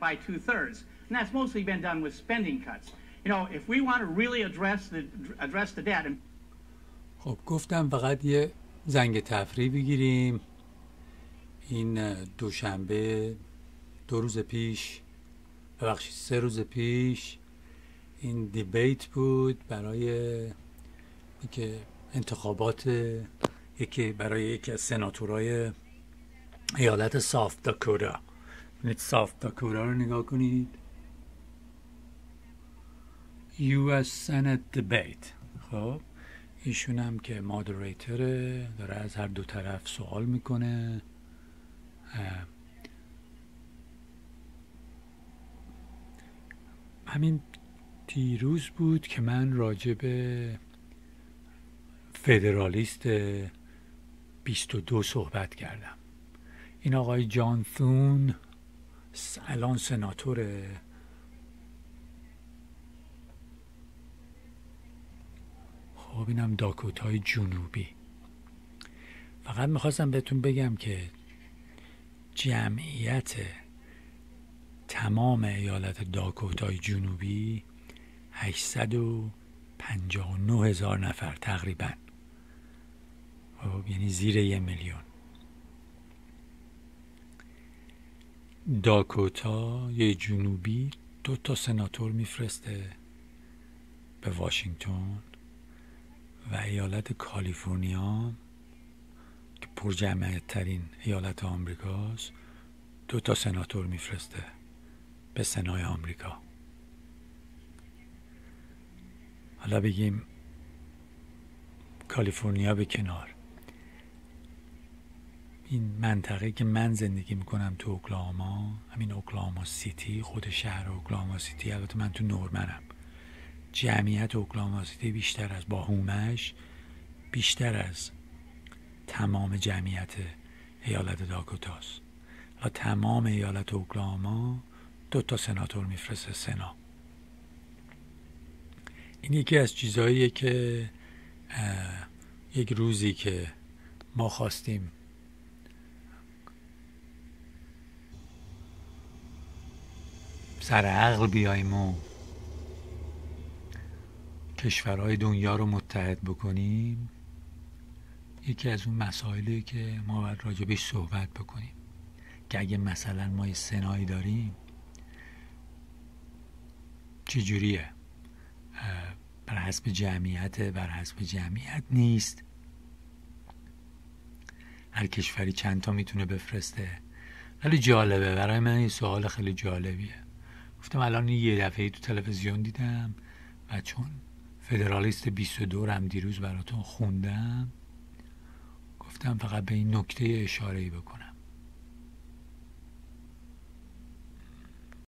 by two thirds. And that's mostly been done with spending cuts. You know, if we want to really address the, address the debt. And... خب گفتم فقط یه زنگ تفریح بگیریم این دوشنبه دو روز پیش ببخشید سه روز پیش این دیبیت بود برای که انتخابات یکی برای یکی از سناتورای ایالت سافت داکورا کنید سافت داکورا رو نگاه کنید US Senate Debate. خب ایشون هم که مادریتره داره از هر دو طرف سوال می‌کنه همین دیروز بود که من راجع به فدرالیست 22 صحبت کردم این آقای جان ثون الان سناتور. خب اینم داکوتای جنوبی. فقط می‌خواستم بهتون بگم که جمعیت تمام ایالت داکوتای جنوبی 859 هزار نفر تقریبا. خب یعنی زیر یه میلیون. داکوتا یه جنوبی دو تا سناتور میفرسته به واشنگتن و ایالت کالیفرنیا که پر جمعیت ترین ایالت آمریکاست دو تا سناتور میفرسته به سنای آمریکا. حالا بگیم کالیفرنیا به کنار. این منطقه که من زندگی می‌کنم تو اوکلاما همین اوکلاما سیتی خود شهر اوکلاما سیتی البته من تو نورمنم. جمعیت اوکلاما سیتی بیشتر از باهومش بیشتر از تمام جمعیت ایالت داکوتاست و تمام ایالت اوکلاما دو تا سناتور میفرسته سنا. این یکی از چیزهاییه که یک روزی که ما خواستیم سر عقل بیایم و کشورهای دنیا رو متحد بکنیم. یکی از اون مسائلی که ما باید راجبش صحبت بکنیم. که اگه مثلا ما یه سنایی داریم چجوریه؟ بر حسب جمعیت بر حسب جمعیت نیست. هر کشوری چند تا می‌تونه بفرسته. خیلی جالبه. برای من این سوال خیلی جالبیه. گفتم الان یه دفعه تو تلویزیون دیدم و چون فدرالیست 22 هم دیروز براتون خوندم گفتم فقط به این نکته اشاره بکنم.